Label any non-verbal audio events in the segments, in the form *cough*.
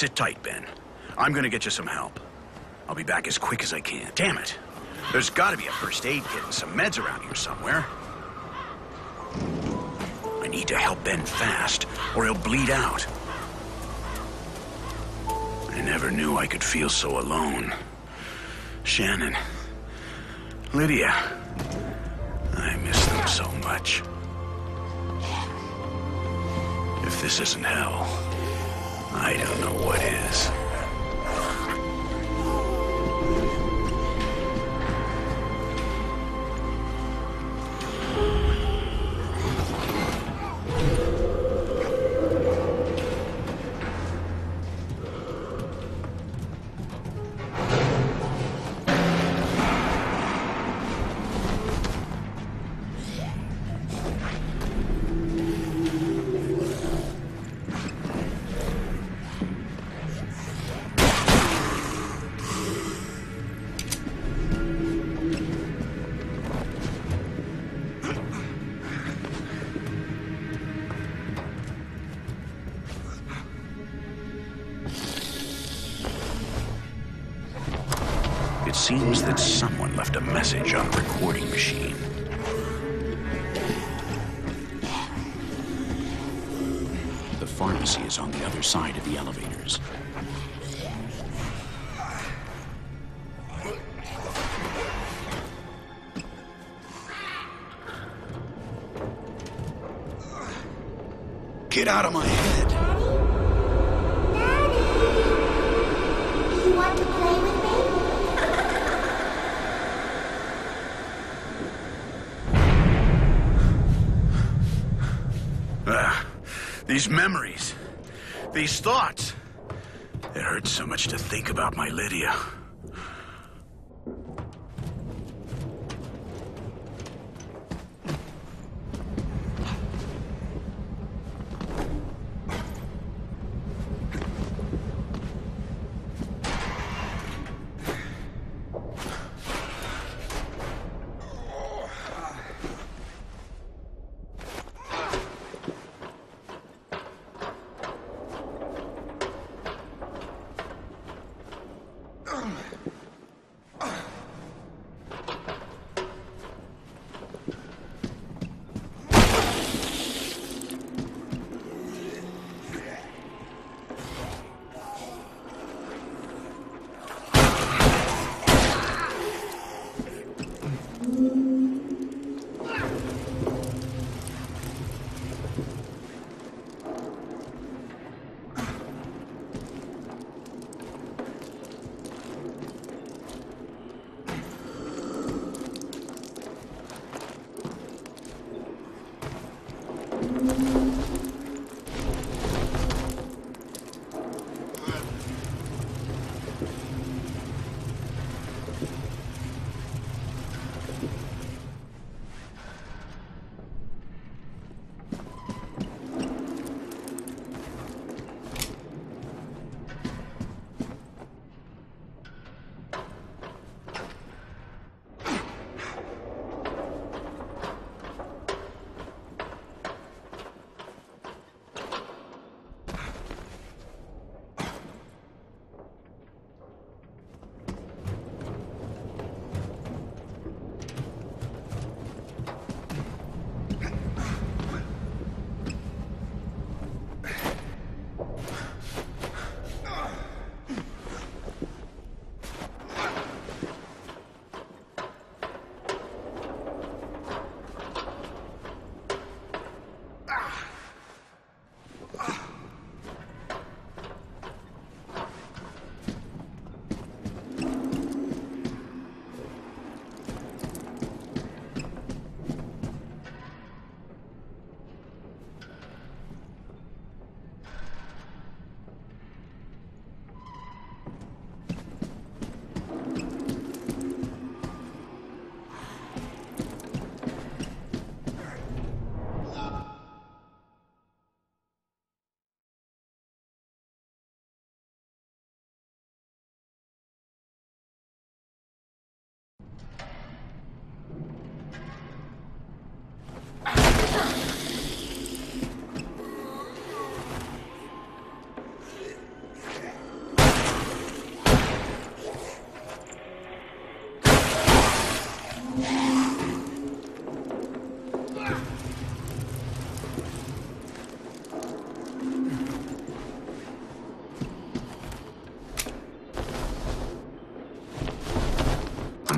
Sit tight, Ben. I'm gonna get you some help. I'll be back as quick as I can. Damn it! There's gotta be a first aid kit and some meds around here somewhere. I need to help Ben fast, or he'll bleed out. I never knew I could feel so alone. Shannon. Lydia. I miss them so much. If this isn't hell, I don't know what is. Seems that someone left a message on the recording machine. The pharmacy is on the other side of the elevators. Get out of my head! Daddy! You want to play with me? Ah, these memories, these thoughts. It hurts so much to think about my Lydia.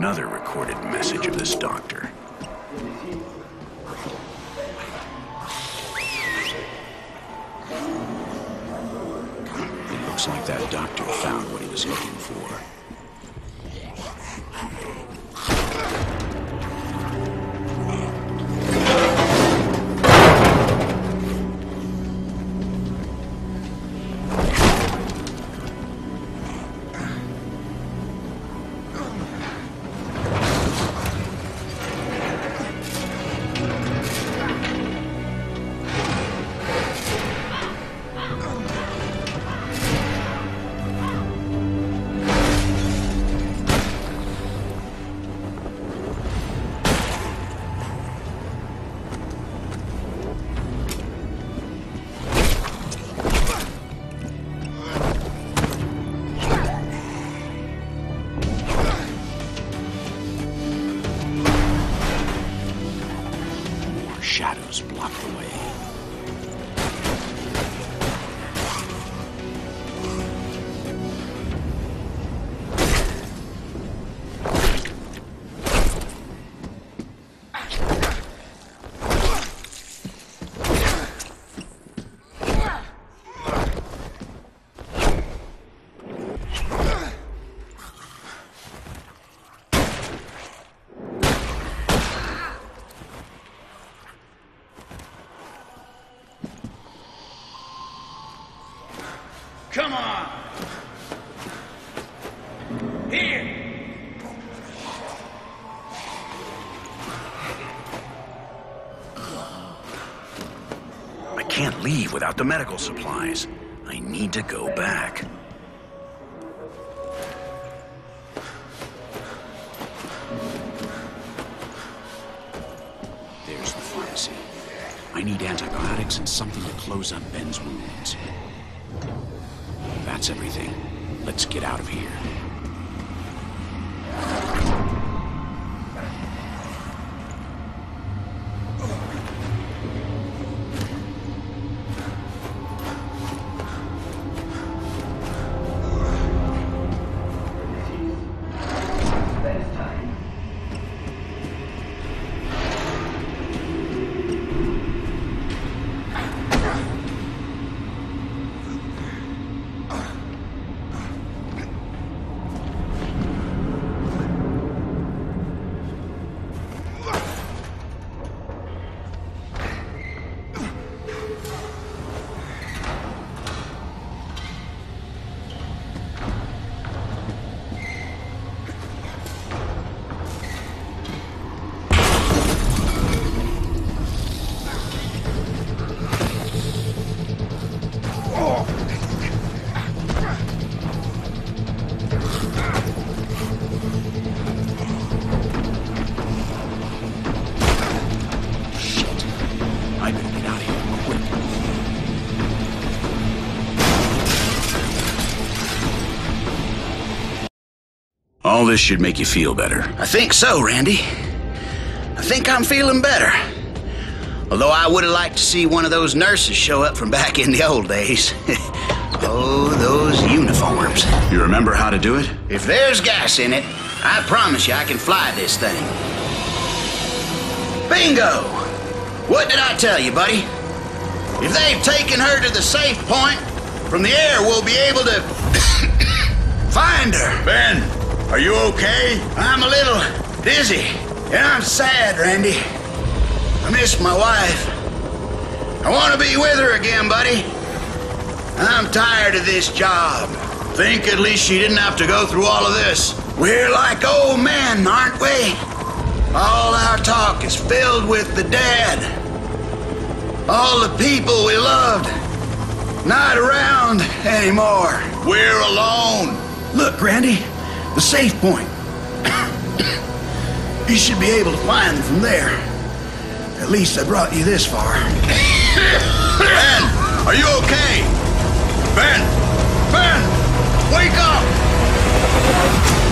Another recorded message of this doctor. It looks like that doctor found what he was looking for. Come on! Here! I can't leave without the medical supplies. I need to go back. There's the pharmacy. I need antibiotics and something to close up Ben's wounds. That's everything. Let's get out of here. All this should make you feel better. I think so, Randy. I think I'm feeling better. Although I would have liked to see one of those nurses show up from back in the old days. *laughs* oh, those uniforms. You remember how to do it? If there's gas in it, I promise you I can fly this thing. Bingo! What did I tell you, buddy? If they've taken her to the safe point, from the air we'll be able to *coughs* find her. Ben, are you okay? I'm a little dizzy, and I'm sad, Randy. I miss my wife. I want to be with her again, buddy. I'm tired of this job. Think at least she didn't have to go through all of this. We're like old men, aren't we? All our talk is filled with the dead. All the people we loved, not around anymore. We're alone. Look, Randy, the safe point. *coughs* you should be able to find them from there. At least I brought you this far. Ben! Are you okay? Ben! Ben! Wake up!